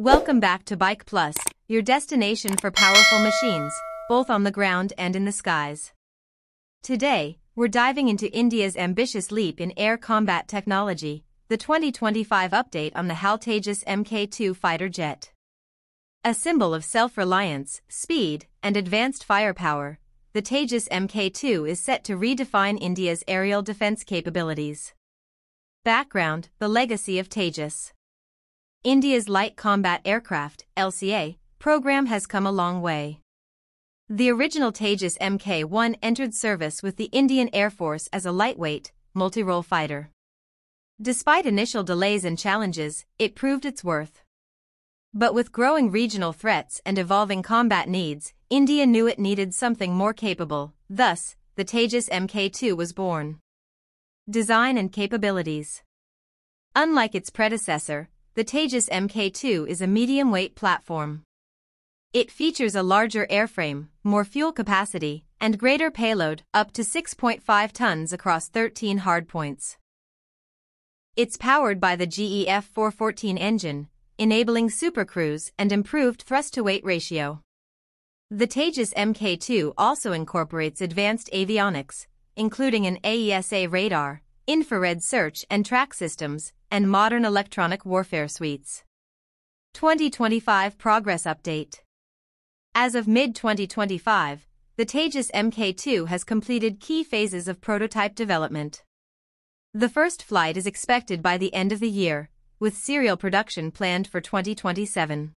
Welcome back to Bike Plus, your destination for powerful machines, both on the ground and in the skies. Today, we're diving into India's ambitious leap in air combat technology, the 2025 update on the HAL Tejas Mk2 fighter jet. A symbol of self-reliance, speed, and advanced firepower, the Tejas Mk2 is set to redefine India's aerial defense capabilities. Background The legacy of Tejas. India's Light Combat Aircraft LCA, program has come a long way. The original Tejas Mk1 entered service with the Indian Air Force as a lightweight, multi-role fighter. Despite initial delays and challenges, it proved its worth. But with growing regional threats and evolving combat needs, India knew it needed something more capable, thus, the Tejas Mk2 was born. Design and Capabilities Unlike its predecessor, the Tejas Mk2 is a medium-weight platform. It features a larger airframe, more fuel capacity, and greater payload, up to 6.5 tons across 13 hardpoints. It's powered by the GE F414 engine, enabling supercruise and improved thrust-to-weight ratio. The Tejas Mk2 also incorporates advanced avionics, including an AESA radar, infrared search and track systems, and modern electronic warfare suites. 2025 Progress Update As of mid-2025, the Tejas Mk2 has completed key phases of prototype development. The first flight is expected by the end of the year, with serial production planned for 2027.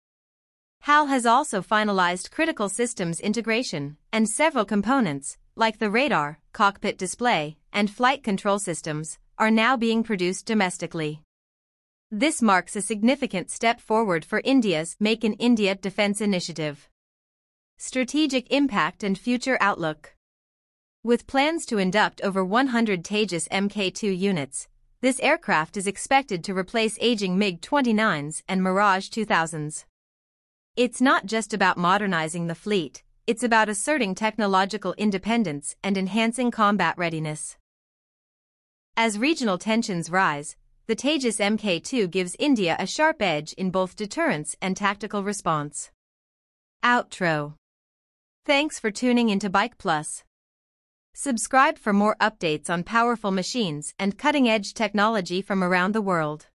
HAL has also finalized critical systems integration, and several components, like the radar, cockpit display, and flight control systems, are now being produced domestically. This marks a significant step forward for India's Make in India defense initiative. Strategic impact and future outlook. With plans to induct over 100 Tejas Mk2 units, this aircraft is expected to replace aging MiG-29s and Mirage 2000s. It's not just about modernizing the fleet, it's about asserting technological independence and enhancing combat readiness. As regional tensions rise, the Tejas Mk2 gives India a sharp edge in both deterrence and tactical response. Outro. Thanks for tuning into Bike Plus. Subscribe for more updates on powerful machines and cutting-edge technology from around the world.